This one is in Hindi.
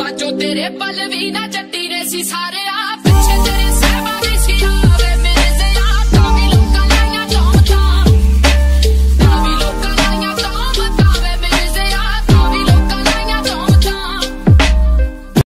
ਬਾਜੋ ਤੇਰੇ ਪਲ ਵੀ ਨਾ ਜੱਟੀ ਨੇ ਸੀ ਸਾਰੇ ਆ ਪਿੱਛੇ ਤੇਰੇ